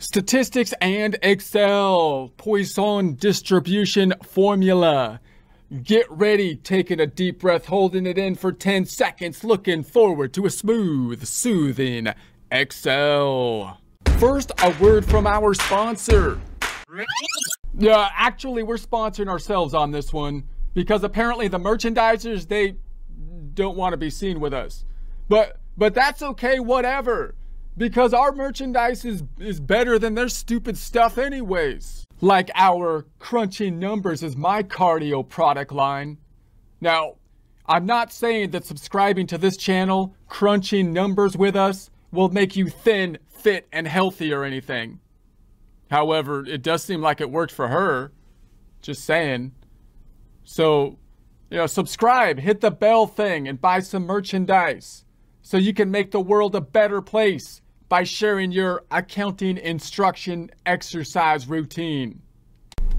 Statistics and Excel Poisson distribution formula. Get ready, taking a deep breath, holding it in for 10 seconds, looking forward to a smooth, soothing Excel. First, a word from our sponsor. Yeah, actually, we're sponsoring ourselves on this one because apparently the merchandisers, they don't want to be seen with us. But but that's okay, whatever because our merchandise is, is better than their stupid stuff anyways. Like our crunching numbers is my cardio product line. Now, I'm not saying that subscribing to this channel, crunching numbers with us, will make you thin, fit, and healthy or anything. However, it does seem like it worked for her. Just saying. So, you know, subscribe, hit the bell thing, and buy some merchandise so you can make the world a better place by sharing your accounting instruction exercise routine.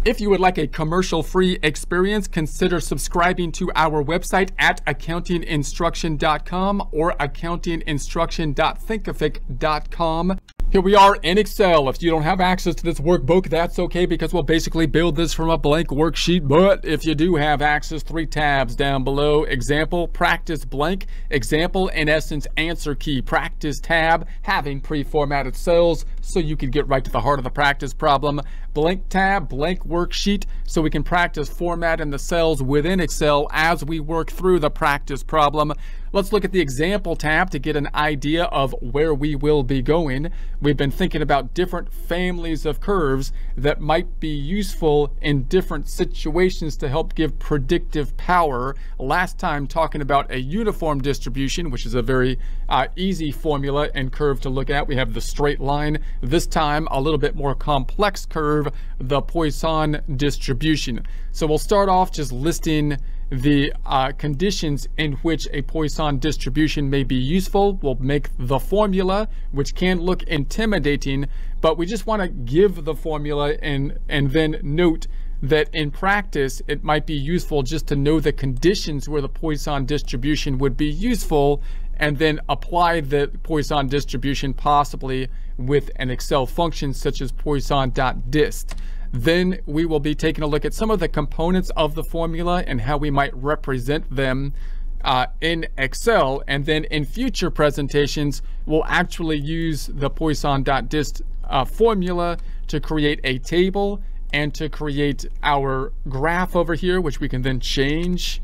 If you would like a commercial-free experience, consider subscribing to our website at accountinginstruction.com or accountinginstruction.thinkific.com. Here we are in Excel. If you don't have access to this workbook, that's okay because we'll basically build this from a blank worksheet. But if you do have access, three tabs down below, example, practice blank, example, in essence, answer key, practice tab, having pre-formatted cells so you can get right to the heart of the practice problem, blank tab, blank worksheet, so we can practice formatting the cells within Excel as we work through the practice problem. Let's look at the example tab to get an idea of where we will be going. We've been thinking about different families of curves that might be useful in different situations to help give predictive power. Last time talking about a uniform distribution, which is a very uh, easy formula and curve to look at. We have the straight line. This time, a little bit more complex curve, the Poisson distribution. So we'll start off just listing the uh, conditions in which a Poisson distribution may be useful. We'll make the formula, which can look intimidating, but we just want to give the formula and, and then note that in practice, it might be useful just to know the conditions where the Poisson distribution would be useful and then apply the Poisson distribution possibly with an Excel function such as poisson.dist. Then we will be taking a look at some of the components of the formula and how we might represent them uh, in Excel. And then in future presentations, we'll actually use the Poisson.dist uh, formula to create a table and to create our graph over here, which we can then change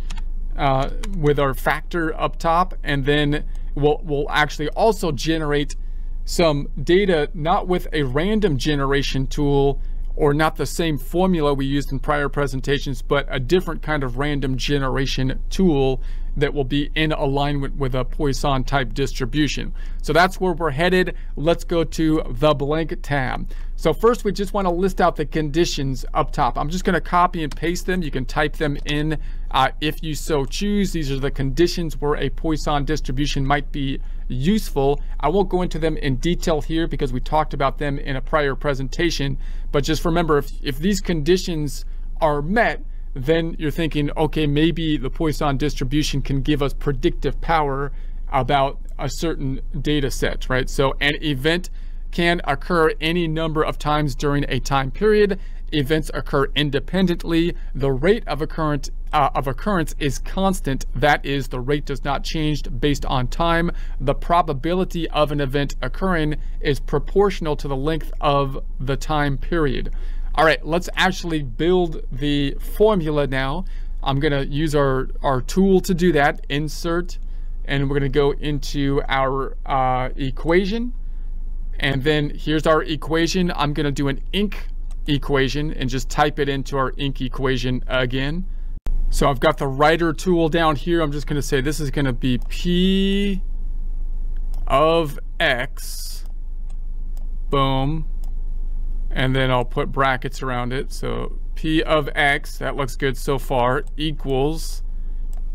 uh, with our factor up top. And then we'll, we'll actually also generate some data, not with a random generation tool, or not the same formula we used in prior presentations, but a different kind of random generation tool that will be in alignment with a Poisson type distribution. So that's where we're headed. Let's go to the blank tab. So first we just want to list out the conditions up top. I'm just going to copy and paste them. You can type them in uh, if you so choose. These are the conditions where a Poisson distribution might be useful. I won't go into them in detail here because we talked about them in a prior presentation, but just remember if, if these conditions are met, then you're thinking, okay, maybe the Poisson distribution can give us predictive power about a certain data set, right? So an event can occur any number of times during a time period. Events occur independently. The rate of occurrence, uh, of occurrence is constant. That is, the rate does not change based on time. The probability of an event occurring is proportional to the length of the time period. All right, let's actually build the formula now. I'm gonna use our, our tool to do that, insert, and we're gonna go into our uh, equation. And then here's our equation. I'm gonna do an ink equation and just type it into our ink equation again. So I've got the writer tool down here. I'm just gonna say this is gonna be P of X, boom, and then I'll put brackets around it. So P of X, that looks good so far, equals,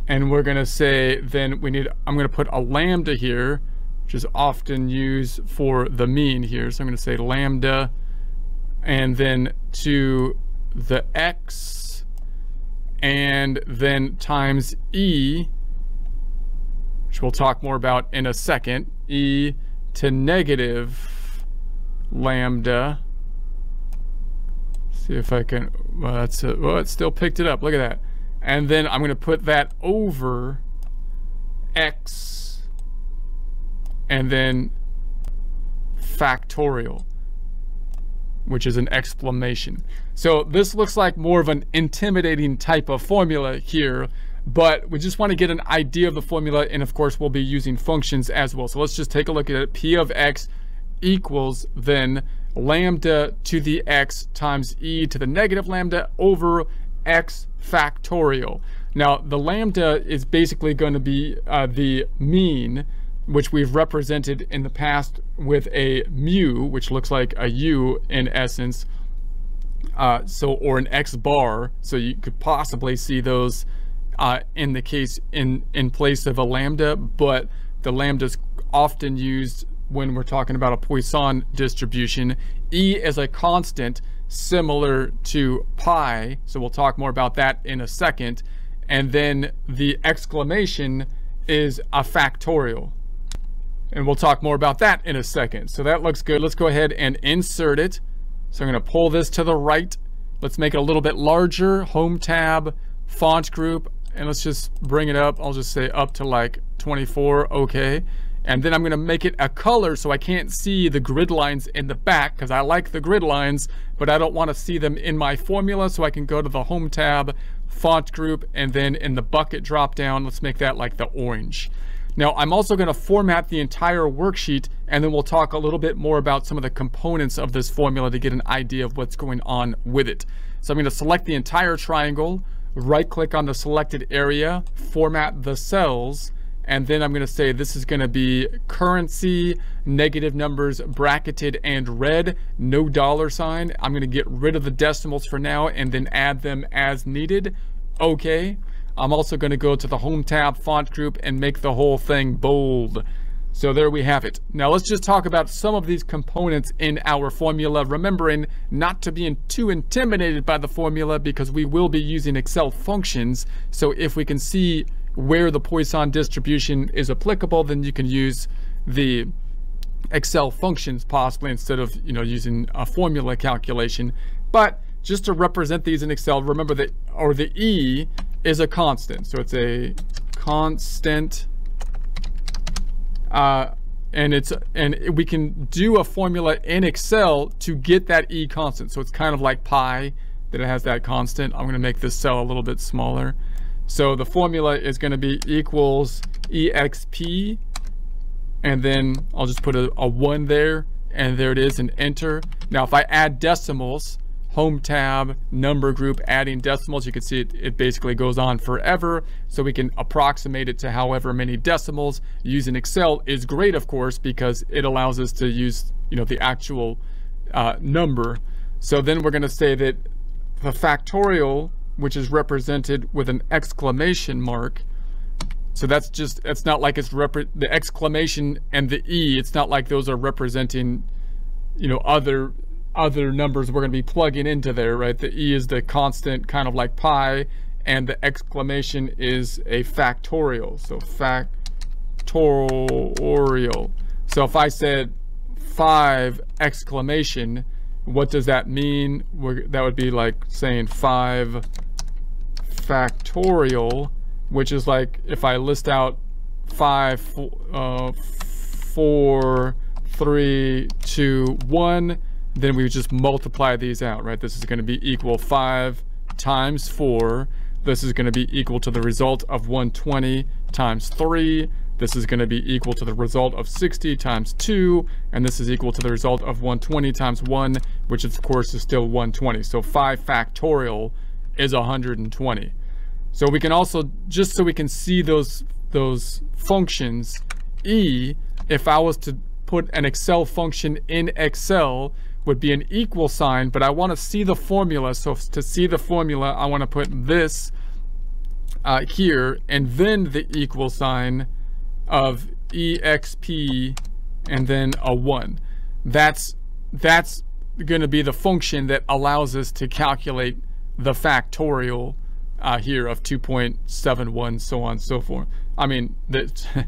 and we're gonna say, then we need, I'm gonna put a lambda here, which is often used for the mean here. So I'm gonna say lambda, and then to the X, and then times E, which we'll talk more about in a second, E to negative lambda. See if I can, well, that's, a, well, it still picked it up. Look at that. And then I'm going to put that over x and then factorial, which is an exclamation. So this looks like more of an intimidating type of formula here, but we just want to get an idea of the formula. And of course, we'll be using functions as well. So let's just take a look at it. P of x equals then lambda to the x times e to the negative lambda over x factorial. Now, the lambda is basically going to be uh, the mean, which we've represented in the past with a mu, which looks like a u in essence, uh, so or an x bar. So you could possibly see those uh, in the case in in place of a lambda, but the lambda is often used when we're talking about a Poisson distribution. E is a constant similar to pi, so we'll talk more about that in a second. And then the exclamation is a factorial. And we'll talk more about that in a second. So that looks good. Let's go ahead and insert it. So I'm going to pull this to the right. Let's make it a little bit larger. Home tab, font group, and let's just bring it up. I'll just say up to like 24. Okay. And then I'm going to make it a color so I can't see the grid lines in the back because I like the grid lines, but I don't want to see them in my formula. So I can go to the Home tab, Font Group, and then in the bucket drop down, let's make that like the orange. Now, I'm also going to format the entire worksheet, and then we'll talk a little bit more about some of the components of this formula to get an idea of what's going on with it. So I'm going to select the entire triangle, right-click on the selected area, format the cells, and then I'm going to say this is going to be currency, negative numbers bracketed and red, no dollar sign. I'm going to get rid of the decimals for now and then add them as needed. Okay. I'm also going to go to the Home tab font group and make the whole thing bold. So there we have it. Now let's just talk about some of these components in our formula, remembering not to be too intimidated by the formula because we will be using Excel functions. So if we can see where the Poisson distribution is applicable, then you can use the Excel functions possibly instead of you know using a formula calculation. But just to represent these in Excel, remember that or the E is a constant. So it's a constant uh, and it's and we can do a formula in Excel to get that E constant. So it's kind of like pi that it has that constant. I'm going to make this cell a little bit smaller. So the formula is going to be equals exp, and then I'll just put a, a 1 there, and there it is, and enter. Now if I add decimals, home tab, number group, adding decimals, you can see it, it basically goes on forever. So we can approximate it to however many decimals. Using Excel is great, of course, because it allows us to use you know, the actual uh, number. So then we're going to say that the factorial which is represented with an exclamation mark. So that's just, it's not like it's the exclamation and the E, it's not like those are representing, you know, other other numbers we're going to be plugging into there, right? The E is the constant, kind of like pi, and the exclamation is a factorial. So factorial. So if I said five exclamation, what does that mean? We're, that would be like saying five factorial, which is like if I list out five, uh, four, three, two, one, then we just multiply these out, right? This is going to be equal 5 times 4. This is going to be equal to the result of 120 times 3. This is going to be equal to the result of 60 times 2. And this is equal to the result of 120 times 1, which of course is still 120. So 5 factorial is 120. So we can also, just so we can see those, those functions, E, if I was to put an Excel function in Excel, would be an equal sign, but I want to see the formula. So to see the formula, I want to put this uh, here and then the equal sign of exp and then a 1. That's, that's going to be the function that allows us to calculate the factorial uh, here of 2.71, so on and so forth. I mean, that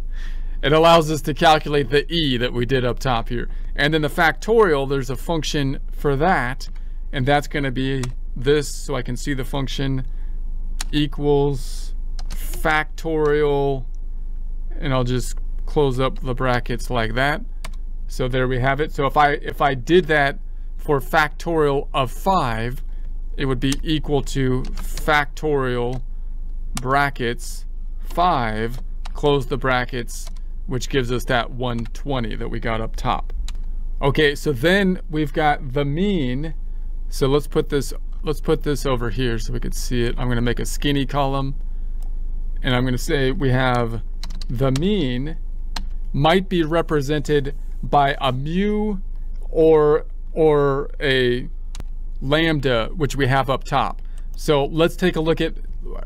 it allows us to calculate the e that we did up top here. And then the factorial, there's a function for that, and that's going to be this, so I can see the function equals factorial, and I'll just close up the brackets like that. So there we have it. So if I if I did that for factorial of 5, it would be equal to factorial brackets 5, close the brackets, which gives us that 120 that we got up top. Okay, so then we've got the mean. So let's put this let's put this over here so we could see it. I'm going to make a skinny column. And I'm going to say we have the mean might be represented by a mu or or a lambda, which we have up top. So let's take a look at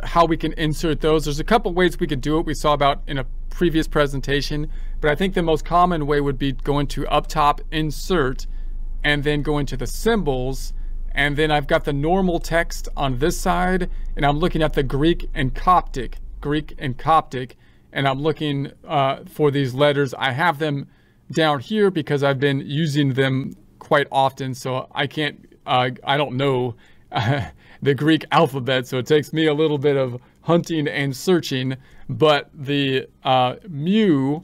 how we can insert those. There's a couple ways we could do it we saw about in a previous presentation, but I think the most common way would be going to up top, insert, and then go into the symbols. And then I've got the normal text on this side, and I'm looking at the Greek and Coptic, Greek and Coptic, and I'm looking uh, for these letters. I have them down here because I've been using them quite often, so I can't, uh, I don't know the Greek alphabet, so it takes me a little bit of hunting and searching, but the uh, mu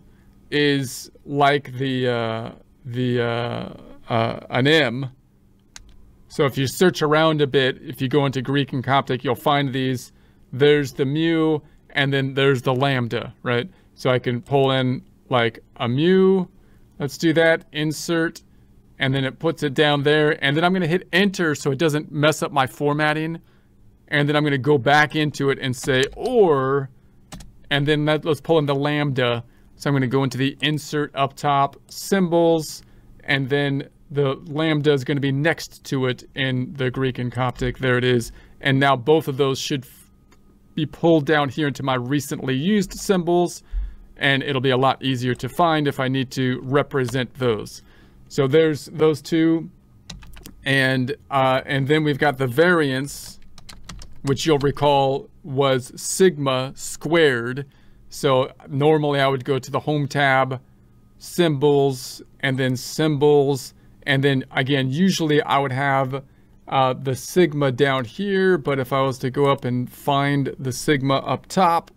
is like the, uh, the uh, uh, an M. So if you search around a bit, if you go into Greek and Coptic, you'll find these. There's the mu, and then there's the lambda, right? So I can pull in like a mu. Let's do that. Insert and then it puts it down there. And then I'm going to hit enter so it doesn't mess up my formatting. And then I'm going to go back into it and say or, and then that, let's pull in the lambda. So I'm going to go into the insert up top symbols, and then the lambda is going to be next to it in the Greek and Coptic. There it is. And now both of those should be pulled down here into my recently used symbols, and it'll be a lot easier to find if I need to represent those. So there's those two. And, uh, and then we've got the variance, which you'll recall was sigma squared. So normally I would go to the home tab, symbols, and then symbols. And then again, usually I would have uh, the sigma down here, but if I was to go up and find the sigma up top,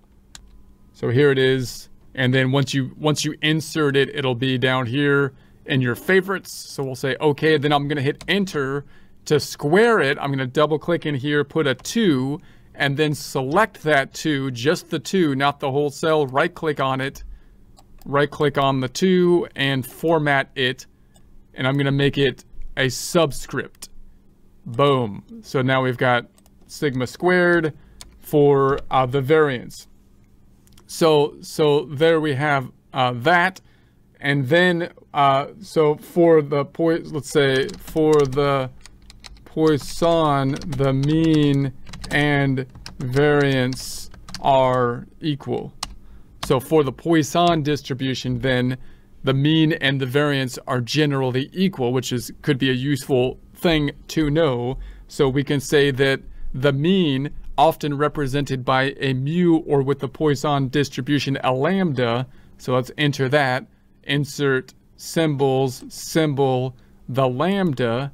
so here it is. And then once you once you insert it, it'll be down here in your favorites. So we'll say, okay, then I'm gonna hit enter to square it. I'm gonna double click in here, put a two, and then select that two, just the two, not the whole cell, right click on it, right click on the two and format it. And I'm gonna make it a subscript. Boom. So now we've got sigma squared for uh, the variance. So, so there we have uh, that. And then, uh, so for the, let's say for the Poisson, the mean and variance are equal. So for the Poisson distribution, then the mean and the variance are generally equal, which is could be a useful thing to know. So we can say that the mean, often represented by a mu or with the Poisson distribution a lambda, so let's enter that, insert symbols, symbol, the lambda,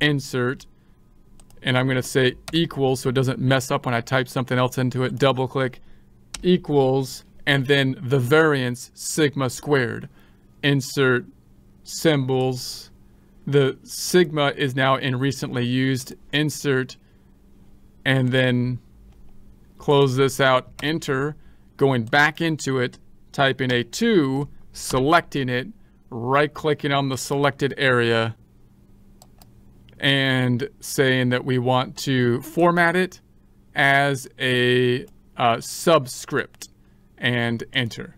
insert, and I'm going to say equals so it doesn't mess up when I type something else into it. Double click equals, and then the variance sigma squared. Insert symbols. The sigma is now in recently used. Insert, and then close this out. Enter. Going back into it, type in a 2, selecting it, right clicking on the selected area, and saying that we want to format it as a uh, subscript and enter.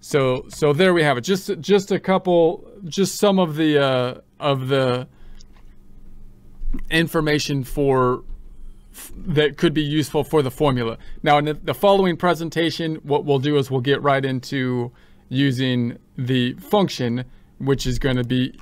So so there we have it. Just just a couple, just some of the uh, of the information for that could be useful for the formula. Now in the following presentation, what we'll do is we'll get right into using the function, which is going to be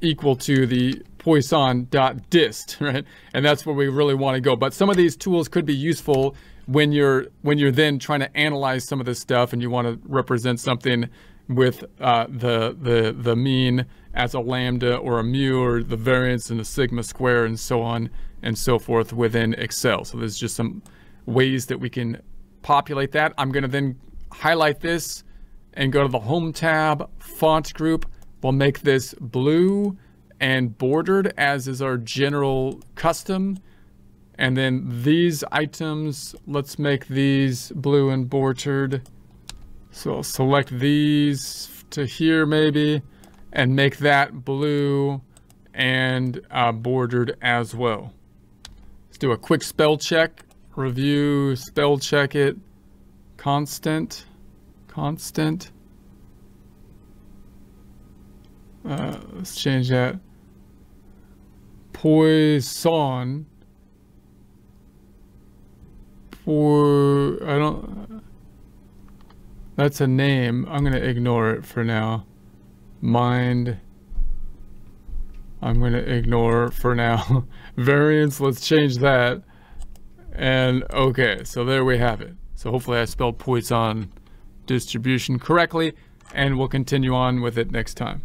equal to the Poisson.dist, right? And that's where we really want to go. But some of these tools could be useful when you're when you're then trying to analyze some of this stuff and you want to represent something with uh, the, the, the mean as a lambda or a mu or the variance and the sigma square and so on and so forth within Excel. So there's just some ways that we can populate that. I'm going to then highlight this and go to the Home tab, Font Group. We'll make this blue and bordered as is our general custom. And then these items, let's make these blue and bordered. So I'll select these to here maybe and make that blue and uh, bordered as well. Let's do a quick spell check, review, spell check it, constant, constant. Uh, let's change that. Poisson. For, I don't, that's a name. I'm going to ignore it for now. Mind. I'm going to ignore for now. Variance, let's change that. And okay, so there we have it. So hopefully I spelled Poisson distribution correctly, and we'll continue on with it next time.